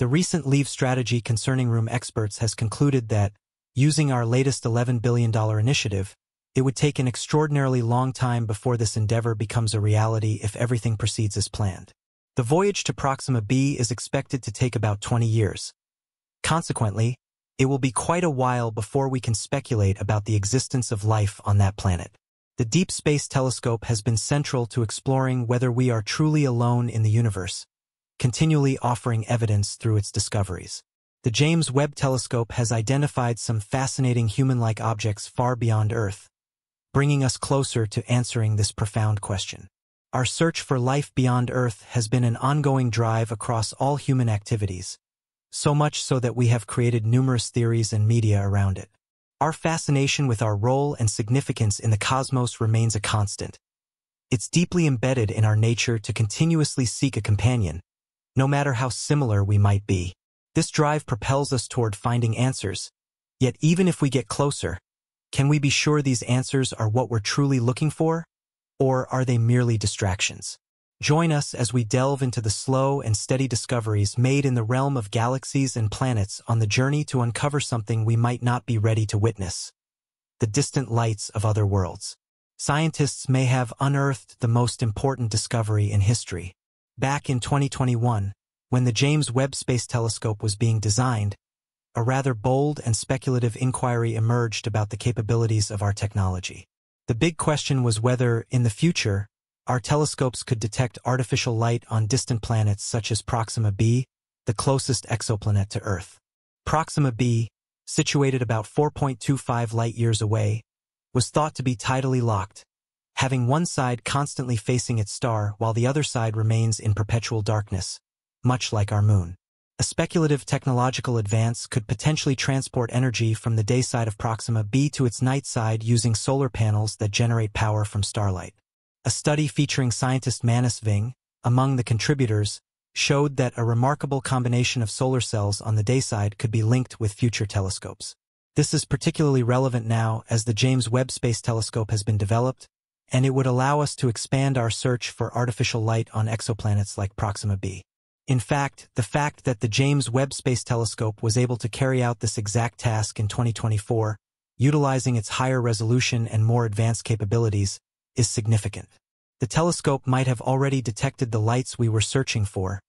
The recent Leave strategy concerning room experts has concluded that, using our latest $11 billion initiative, it would take an extraordinarily long time before this endeavor becomes a reality if everything proceeds as planned. The voyage to Proxima b is expected to take about 20 years. Consequently, it will be quite a while before we can speculate about the existence of life on that planet. The Deep Space Telescope has been central to exploring whether we are truly alone in the universe, continually offering evidence through its discoveries. The James Webb Telescope has identified some fascinating human-like objects far beyond Earth, bringing us closer to answering this profound question. Our search for life beyond Earth has been an ongoing drive across all human activities, so much so that we have created numerous theories and media around it. Our fascination with our role and significance in the cosmos remains a constant. It's deeply embedded in our nature to continuously seek a companion, no matter how similar we might be. This drive propels us toward finding answers, yet even if we get closer, can we be sure these answers are what we're truly looking for? Or are they merely distractions? Join us as we delve into the slow and steady discoveries made in the realm of galaxies and planets on the journey to uncover something we might not be ready to witness. The distant lights of other worlds. Scientists may have unearthed the most important discovery in history. Back in 2021, when the James Webb Space Telescope was being designed, a rather bold and speculative inquiry emerged about the capabilities of our technology. The big question was whether, in the future, our telescopes could detect artificial light on distant planets such as Proxima b, the closest exoplanet to Earth. Proxima b, situated about 4.25 light-years away, was thought to be tidally locked, having one side constantly facing its star while the other side remains in perpetual darkness, much like our moon. A speculative technological advance could potentially transport energy from the day side of Proxima b to its night side using solar panels that generate power from starlight. A study featuring scientist Manas Ving, among the contributors, showed that a remarkable combination of solar cells on the day side could be linked with future telescopes. This is particularly relevant now as the James Webb Space Telescope has been developed, and it would allow us to expand our search for artificial light on exoplanets like Proxima b. In fact, the fact that the James Webb Space Telescope was able to carry out this exact task in 2024, utilizing its higher resolution and more advanced capabilities, is significant. The telescope might have already detected the lights we were searching for,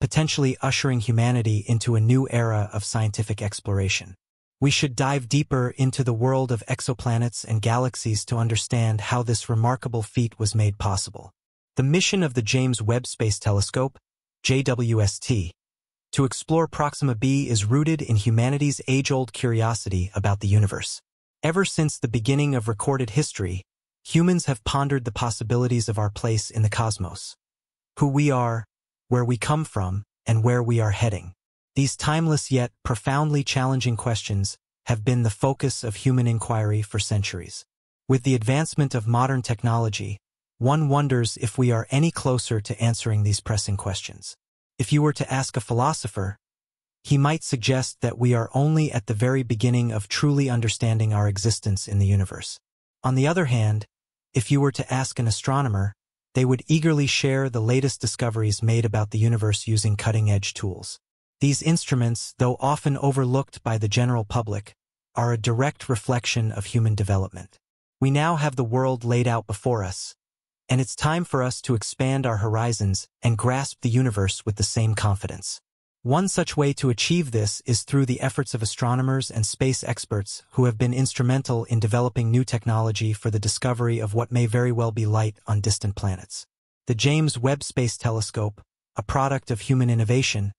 potentially ushering humanity into a new era of scientific exploration. We should dive deeper into the world of exoplanets and galaxies to understand how this remarkable feat was made possible. The mission of the James Webb Space Telescope JWST, to explore Proxima b is rooted in humanity's age-old curiosity about the universe. Ever since the beginning of recorded history, humans have pondered the possibilities of our place in the cosmos, who we are, where we come from, and where we are heading. These timeless yet profoundly challenging questions have been the focus of human inquiry for centuries. With the advancement of modern technology, one wonders if we are any closer to answering these pressing questions. If you were to ask a philosopher, he might suggest that we are only at the very beginning of truly understanding our existence in the universe. On the other hand, if you were to ask an astronomer, they would eagerly share the latest discoveries made about the universe using cutting-edge tools. These instruments, though often overlooked by the general public, are a direct reflection of human development. We now have the world laid out before us, and it's time for us to expand our horizons and grasp the universe with the same confidence. One such way to achieve this is through the efforts of astronomers and space experts who have been instrumental in developing new technology for the discovery of what may very well be light on distant planets. The James Webb Space Telescope, a product of human innovation,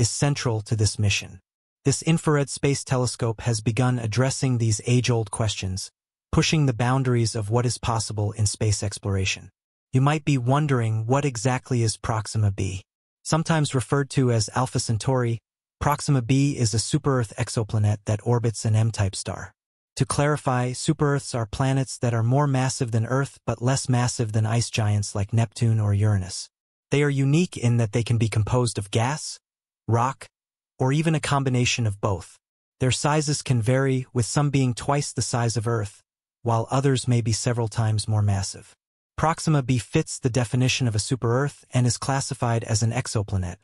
is central to this mission. This infrared space telescope has begun addressing these age-old questions, pushing the boundaries of what is possible in space exploration. You might be wondering what exactly is Proxima b. Sometimes referred to as Alpha Centauri, Proxima b is a super-Earth exoplanet that orbits an M-type star. To clarify, super-Earths are planets that are more massive than Earth but less massive than ice giants like Neptune or Uranus. They are unique in that they can be composed of gas, rock, or even a combination of both. Their sizes can vary, with some being twice the size of Earth, while others may be several times more massive. Proxima b fits the definition of a super-Earth and is classified as an exoplanet,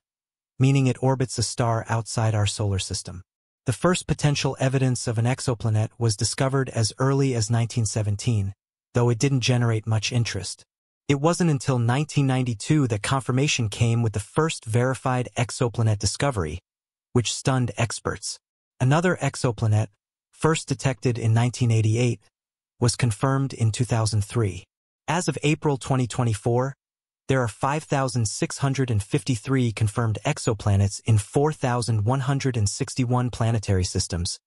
meaning it orbits a star outside our solar system. The first potential evidence of an exoplanet was discovered as early as 1917, though it didn't generate much interest. It wasn't until 1992 that confirmation came with the first verified exoplanet discovery, which stunned experts. Another exoplanet, first detected in 1988, was confirmed in 2003. As of April 2024, there are 5,653 confirmed exoplanets in 4,161 planetary systems,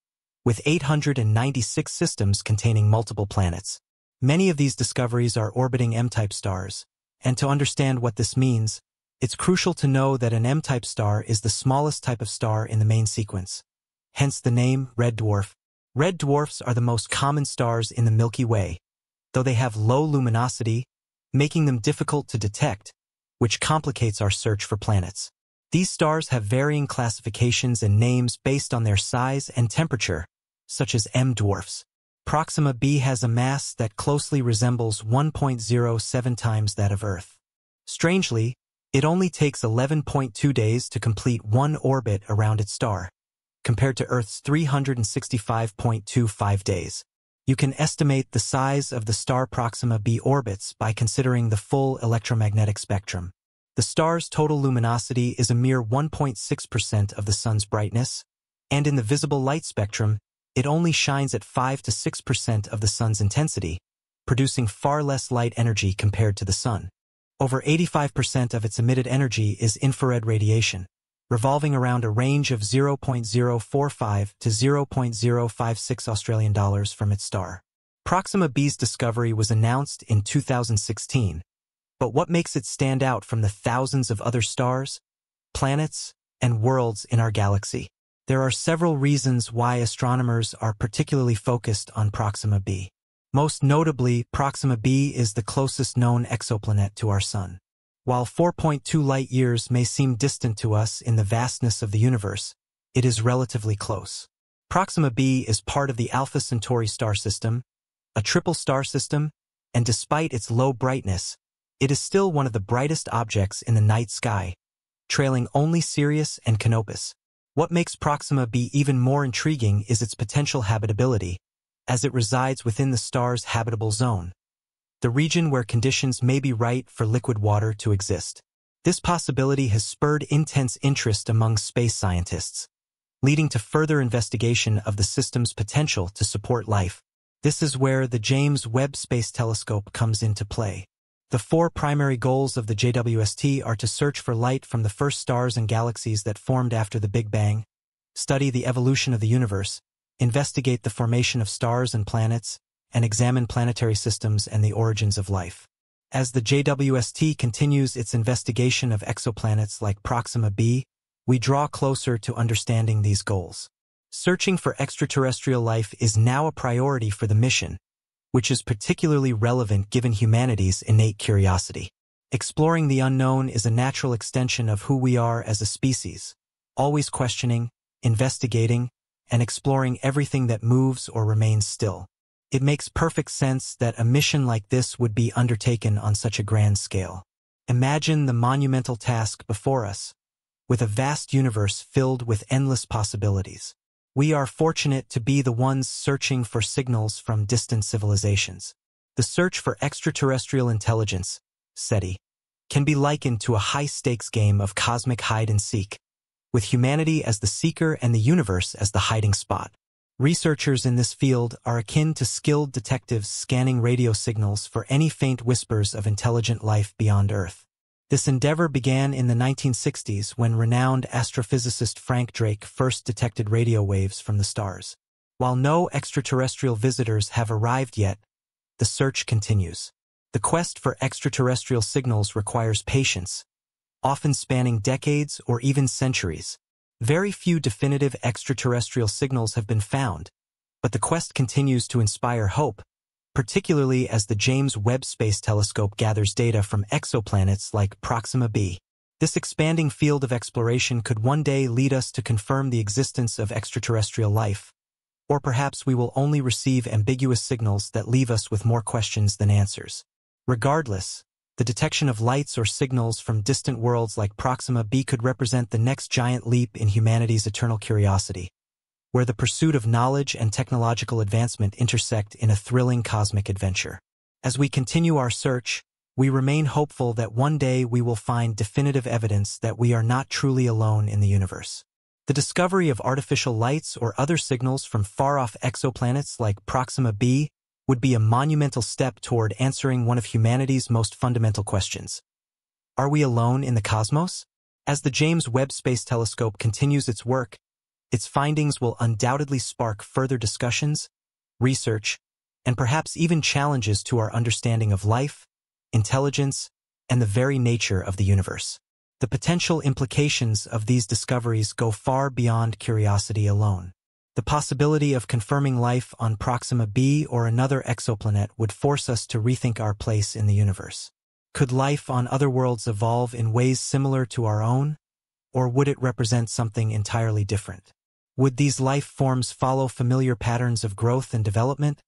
with 896 systems containing multiple planets. Many of these discoveries are orbiting M-type stars, and to understand what this means, it's crucial to know that an M-type star is the smallest type of star in the main sequence. Hence the name red dwarf. Red dwarfs are the most common stars in the Milky Way, though they have low luminosity, making them difficult to detect, which complicates our search for planets. These stars have varying classifications and names based on their size and temperature, such as M dwarfs. Proxima b has a mass that closely resembles 1.07 times that of Earth. Strangely, it only takes 11.2 days to complete one orbit around its star, compared to Earth's 365.25 days. You can estimate the size of the star Proxima b orbits by considering the full electromagnetic spectrum. The star's total luminosity is a mere 1.6% of the sun's brightness, and in the visible light spectrum, it only shines at 5 to 6% of the sun's intensity, producing far less light energy compared to the sun. Over 85% of its emitted energy is infrared radiation, revolving around a range of 0.045 to 0.056 Australian dollars from its star. Proxima B's discovery was announced in 2016, but what makes it stand out from the thousands of other stars, planets, and worlds in our galaxy? There are several reasons why astronomers are particularly focused on Proxima b. Most notably, Proxima b is the closest known exoplanet to our Sun. While 4.2 light-years may seem distant to us in the vastness of the universe, it is relatively close. Proxima b is part of the Alpha Centauri star system, a triple star system, and despite its low brightness, it is still one of the brightest objects in the night sky, trailing only Sirius and Canopus. What makes Proxima b even more intriguing is its potential habitability, as it resides within the star's habitable zone, the region where conditions may be right for liquid water to exist. This possibility has spurred intense interest among space scientists, leading to further investigation of the system's potential to support life. This is where the James Webb Space Telescope comes into play. The four primary goals of the JWST are to search for light from the first stars and galaxies that formed after the Big Bang, study the evolution of the universe, investigate the formation of stars and planets, and examine planetary systems and the origins of life. As the JWST continues its investigation of exoplanets like Proxima b, we draw closer to understanding these goals. Searching for extraterrestrial life is now a priority for the mission, which is particularly relevant given humanity's innate curiosity. Exploring the unknown is a natural extension of who we are as a species, always questioning, investigating, and exploring everything that moves or remains still. It makes perfect sense that a mission like this would be undertaken on such a grand scale. Imagine the monumental task before us, with a vast universe filled with endless possibilities. We are fortunate to be the ones searching for signals from distant civilizations. The search for extraterrestrial intelligence, SETI, can be likened to a high-stakes game of cosmic hide-and-seek, with humanity as the seeker and the universe as the hiding spot. Researchers in this field are akin to skilled detectives scanning radio signals for any faint whispers of intelligent life beyond Earth. This endeavor began in the 1960s when renowned astrophysicist Frank Drake first detected radio waves from the stars. While no extraterrestrial visitors have arrived yet, the search continues. The quest for extraterrestrial signals requires patience, often spanning decades or even centuries. Very few definitive extraterrestrial signals have been found, but the quest continues to inspire hope particularly as the James Webb Space Telescope gathers data from exoplanets like Proxima b. This expanding field of exploration could one day lead us to confirm the existence of extraterrestrial life, or perhaps we will only receive ambiguous signals that leave us with more questions than answers. Regardless, the detection of lights or signals from distant worlds like Proxima b could represent the next giant leap in humanity's eternal curiosity, where the pursuit of knowledge and technological advancement intersect in a thrilling cosmic adventure. As we continue our search, we remain hopeful that one day we will find definitive evidence that we are not truly alone in the universe. The discovery of artificial lights or other signals from far-off exoplanets like Proxima b would be a monumental step toward answering one of humanity's most fundamental questions. Are we alone in the cosmos? As the James Webb Space Telescope continues its work, its findings will undoubtedly spark further discussions, research, and perhaps even challenges to our understanding of life, intelligence, and the very nature of the universe. The potential implications of these discoveries go far beyond curiosity alone. The possibility of confirming life on Proxima b or another exoplanet would force us to rethink our place in the universe. Could life on other worlds evolve in ways similar to our own? Or would it represent something entirely different? Would these life forms follow familiar patterns of growth and development?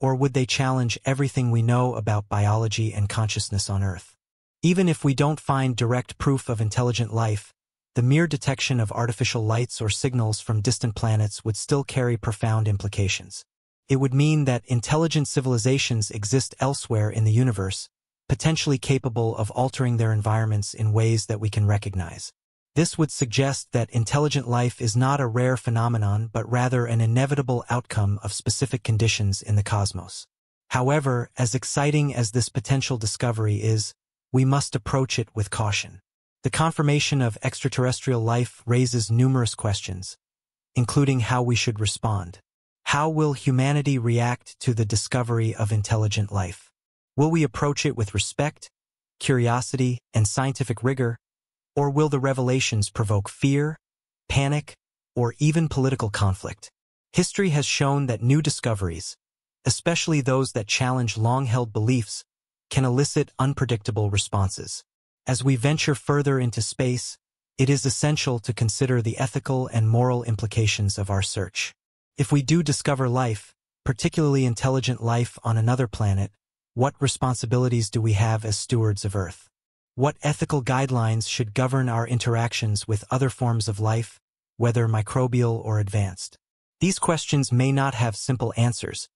Or would they challenge everything we know about biology and consciousness on Earth? Even if we don't find direct proof of intelligent life, the mere detection of artificial lights or signals from distant planets would still carry profound implications. It would mean that intelligent civilizations exist elsewhere in the universe, potentially capable of altering their environments in ways that we can recognize. This would suggest that intelligent life is not a rare phenomenon but rather an inevitable outcome of specific conditions in the cosmos. However, as exciting as this potential discovery is, we must approach it with caution. The confirmation of extraterrestrial life raises numerous questions, including how we should respond. How will humanity react to the discovery of intelligent life? Will we approach it with respect, curiosity, and scientific rigor, or will the revelations provoke fear, panic, or even political conflict? History has shown that new discoveries, especially those that challenge long-held beliefs, can elicit unpredictable responses. As we venture further into space, it is essential to consider the ethical and moral implications of our search. If we do discover life, particularly intelligent life on another planet, what responsibilities do we have as stewards of Earth? What ethical guidelines should govern our interactions with other forms of life, whether microbial or advanced? These questions may not have simple answers,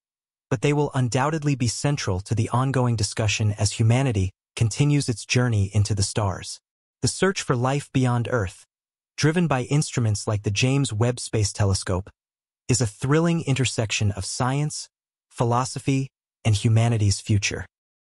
but they will undoubtedly be central to the ongoing discussion as humanity continues its journey into the stars. The search for life beyond Earth, driven by instruments like the James Webb Space Telescope, is a thrilling intersection of science, philosophy, and humanity's future.